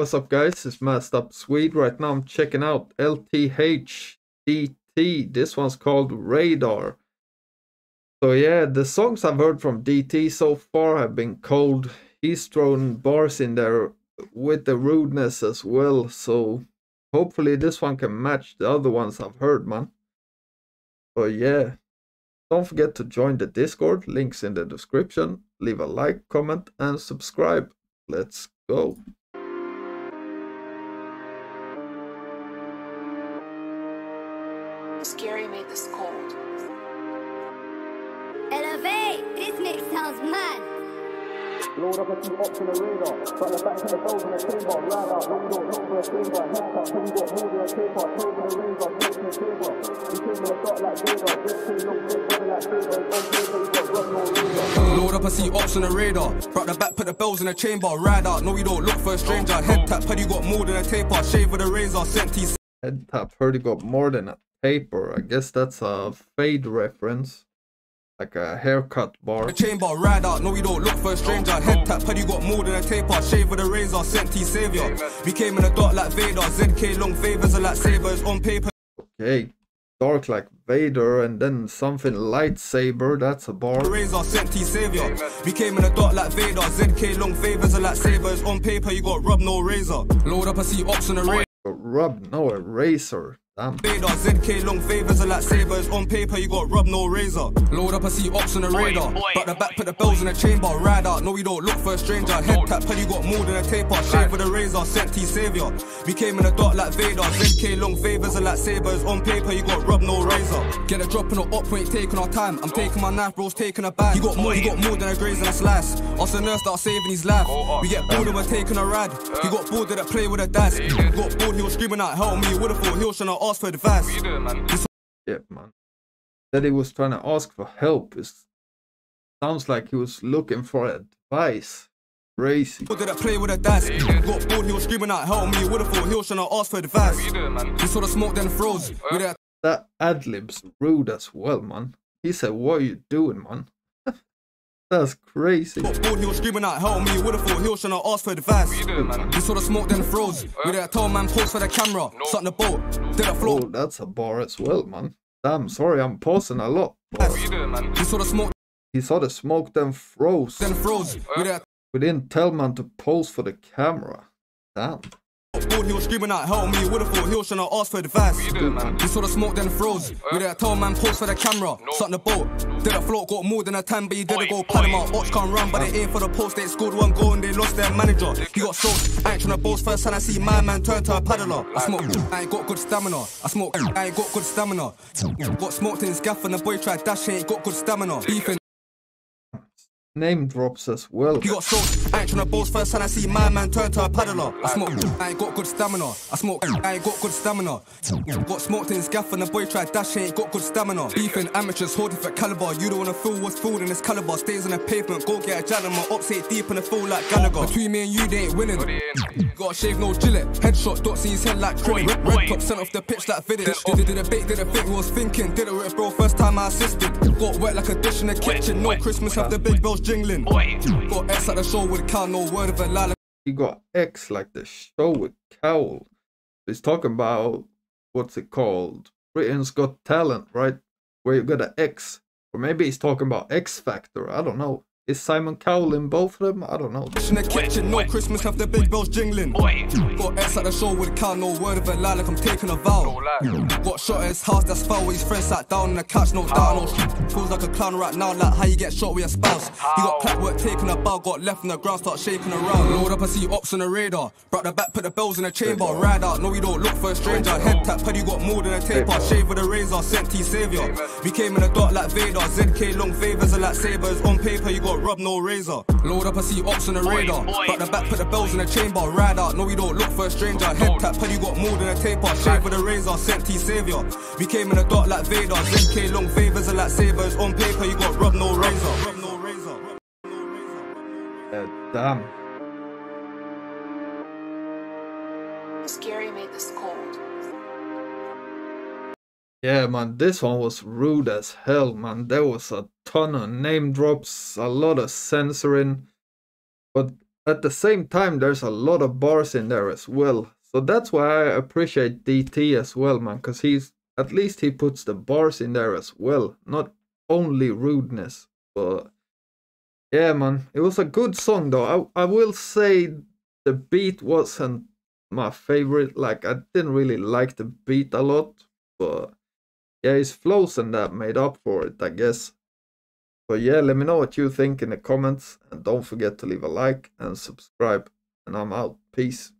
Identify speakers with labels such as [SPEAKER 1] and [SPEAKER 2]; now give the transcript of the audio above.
[SPEAKER 1] What's up guys, it's Masked Up Swede. Right now I'm checking out LTH DT. This one's called Radar. So yeah, the songs I've heard from DT so far have been cold. He's thrown bars in there with the rudeness as well. So hopefully this one can match the other ones I've heard, man. But yeah, don't forget to join the Discord. Links in the description. Leave a like, comment, and subscribe. Let's go.
[SPEAKER 2] Scary made this cold.
[SPEAKER 3] Elevate! This mix sounds mad.
[SPEAKER 4] Load up a few ops in the radar, but the back to the bells in the chamber. Ride out when you don't look for a favor. Head tap till you got more than a taper. Trade with a razor, snakes in the favor. You came in the dark like Vader. This thing long way better like Vader. On paper you got rock no razor.
[SPEAKER 5] Load up, I see ops on the radar. Brought the back, put the bells in the chamber. Ride out, no, you don't look for a stranger. Head tap, head you got more than a taper. Shave with a razor, sent T
[SPEAKER 1] Head tap heard you got more than a taper. I guess that's a fade reference. Like a haircut bar.
[SPEAKER 5] the chamber. Ride out, no, you don't look for a stranger. Head tap, head you got more than a taper. Shave with a razor, sent T savior. We came in the dark like Vader. ZK long favors are like sabers on paper.
[SPEAKER 1] Okay. Dark like Vader and then something lightsaber. That's a bar.
[SPEAKER 5] Razor, sent T savior. We came in the dark like Vader. ZK long favors are like sabers on paper. You got rub no razor. Load up, I see ops on the radar.
[SPEAKER 1] Rub, no, eraser. Damn.
[SPEAKER 5] Vader, ZK long favors are like sabers on paper. You got rub no razor. Load up, I see ops on the radar. But the back, put the bells in the chamber. Ride out, no, you don't look for a stranger. Head tap, head you got more than a taper. Shave with a razor, sent T savior. We came in the dark like Vader. ZK long favors are like sabers on paper. You got rub no razor. Get a drop in the up, ain't taking our time. I'm taking my knife, bro's taking a bag. You got more, you got more than a graze and a slice. Us a nurse that are saving his life. We get bored and we're taking a ride. He got bored that play with a dice. Got bored, he was screaming out, help me. Would've thought he was trying to ask for advice.
[SPEAKER 1] Yeah, man. That he was trying to ask for help is sounds like he was looking for advice. Crazy.
[SPEAKER 5] Bored that play with a dice. Got bored, he was screaming out, help me. Would've thought he was trying to ask for advice. He saw the smoke, then froze. That
[SPEAKER 1] That ad lib's rude as well, man. He said, What are you doing, man? That's crazy.
[SPEAKER 5] got bored, he was screaming out, help me. Would've thought he was trying to ask for advice. He saw the smoke, then froze. With that tall man pose for the camera. Something the boat. Did a
[SPEAKER 1] Oh, that's a bar as well, man. Damn, sorry, I'm pausing a lot.
[SPEAKER 5] He saw the smoke,
[SPEAKER 1] He saw the smoke, then froze.
[SPEAKER 5] then froze. With
[SPEAKER 1] We didn't tell man to pose for the camera. Damn.
[SPEAKER 5] Bored, he was screaming out, help me. Would've thought he was trying to ask for advice. He saw the smoke, then froze. With that tall man pose for the camera. Something the boat. Did a float, got more than a time, but he didn't go Panama. Watch can't run, but they aim for the post. They scored one goal and they lost their manager. He got soaked. I ain't trying to boast first time I see my man turn to a paddler. I smoke, I ain't got good stamina. I smoke, I ain't got good stamina. Got smoked in his gaff and the boy tried dash, he ain't got good stamina. Beefing.
[SPEAKER 1] Name drops as well.
[SPEAKER 5] He got soaked. I ain't tryna boast first time I see my man turn to a paddler. I smoke, I ain't got good stamina. I smoke, I ain't got good stamina. Got smoked in his gaff and the boy tried dash, he ain't got good stamina. Beefing amateurs, hold different caliber. You don't wanna feel what's food in this caliber. Stays on the pavement, go get a gentleman. Upstate deep in the field like Gallagher. Between me and you, they ain't winning. Gotta shave no Gillette. Headshot, dots in his head like Croy. Red, red top sent off the pitch like Vidic. Did, did, did a bait, did a think was thinking. Did it with bro, first time I assisted. Got wet like a dish in the kitchen. No Christmas, have the big bells jingling. Got X at the show with count, no word of a lie.
[SPEAKER 1] He got X like the show with Cowell. He's talking about what's it called? Britain's Got Talent, right? Where you got an X. Or maybe he's talking about X Factor. I don't know. Is Simon Cowell in both of them? I don't know.
[SPEAKER 5] In the kitchen, no Christmas, have the big bells jingling. Got X at the show with a count, no word of a lie, like I'm taking a vow. Got shot at his house, that's foul. His friends sat down on the couch, no down, no shit. Feels like a clown right now, like how you get shot with your spouse. You got clap work taking a bow, got left on the ground, start shaking around. Load up, I see ops on the radar. Brought the back, put the bells in the chamber. Ride out, no, you don't look for a stranger. Head tap, head you got more than a taper. Shave with a razor, sent T savior. We came in the dark like Vader. ZK long favors are like sabers. On paper, you got rub no razor. Load up, I see ops on the radar. Brought the back, put the bells in the chamber. Ride out, no, you don't look for a stranger. Head tap, head you got more than a taper. Shave with a razor, sent T savior. We came in the dark like Vader. ZK long favors are like sabers. On paper, you got rub no razor. Rub no razor.
[SPEAKER 1] Uh, damn.
[SPEAKER 2] Scary made this cold.
[SPEAKER 1] Yeah, man, this one was rude as hell, man. There was a ton of name drops, a lot of censoring. But at the same time, there's a lot of bars in there as well. So that's why I appreciate DT as well, man, because he's at least he puts the bars in there as well, not only rudeness. But yeah, man, it was a good song though. I I will say the beat wasn't my favorite. Like I didn't really like the beat a lot, but yeah, his flows and that made up for it, I guess. But yeah, let me know what you think in the comments and don't forget to leave a like and subscribe. And I'm out. Peace.